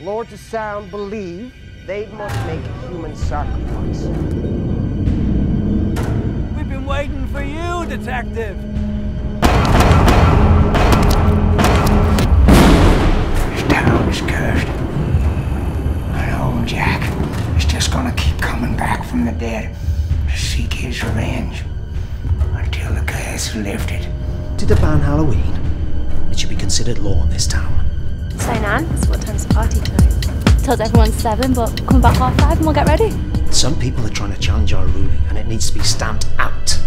Lords of Samhain believe they must make a human sacrifice. We've been waiting for you, Detective. This town is cursed. And old Jack is just gonna keep coming back from the dead to seek his revenge until the curse is lifted. Did they ban Halloween? It should be considered law in this town. So Nan, so what time's the party tonight? Told everyone seven, but come back half five and we'll get ready. Some people are trying to challenge our ruling and it needs to be stamped out. Trick or treat.